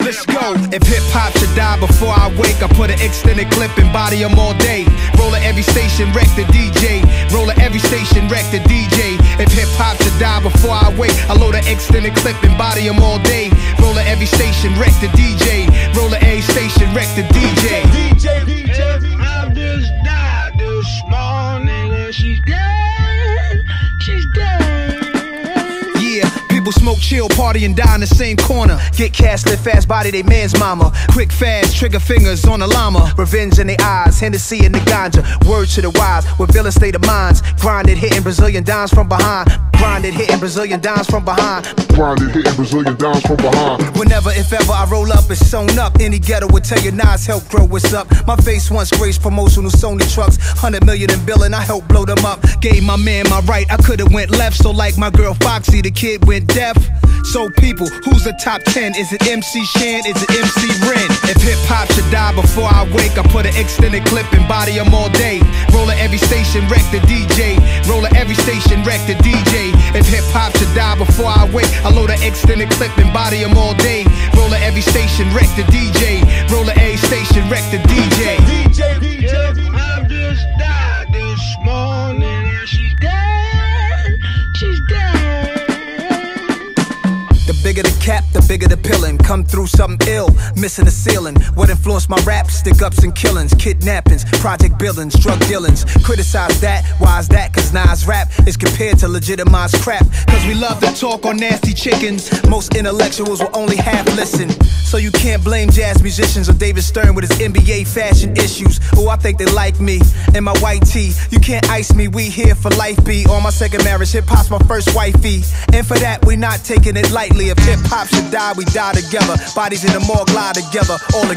Let's go. If hip hop should die before I wake, I put an extended clip and body them all day. Roll at every station, wreck the DJ. Roll at every station, wreck the DJ. If hip hop should die before I wake, I load an extended clip and body them all day. Roll at every station, wreck the DJ. Roll at every station, wreck the DJ. She's dead. She's dead. Yeah, people smoke, chill, party, and die in the same corner. Get cash, live fast, body they man's mama. Quick, fast, trigger fingers on the llama. Revenge in their eyes, Hennessy in the ganja. Word to the wise, with villain state of minds. Grinded, hitting Brazilian dimes from behind. Grinded, hitting Brazilian dimes from behind. Grinded, hitting Brazilian dimes from behind. Whenever, if ever, I roll up, it's sewn up. Any ghetto would tell you Nas help grow what's up. My face once graced promotional Sony trucks. 100 million in billing, I helped blow them up. Gave my man my right, I could've went left. So, like my girl Foxy, the kid went deaf. So, people, who's the top 10? Is it MC Shan? Is it MC Ren? If hip hop should die before I wake, I put an extended clip and body them all day. Roll at every station, wreck the DJ. Roll at every station, wreck the DJ. If hip hop should die before I wake, I load an extended clip and body them all day. Roll at every station, wreck the DJ. Cap, the bigger the pillin'. Come through something ill, missing the ceiling. What influenced my rap? Stick ups and killings, kidnappings, project billings, drug dealings. Criticize that, why is that? Cause Nas rap is compared to legitimized crap. Cause we love to talk on nasty chickens. Most intellectuals will only half listen. So you can't blame jazz musicians or David Stern with his NBA fashion issues. Oh, I think they like me and my white tee. You can't ice me, we here for life be. On my second marriage, hip hop's my first wifey. And for that, we not taking it lightly. If hip hop should die, we die together. Bodies in the morgue lie together. All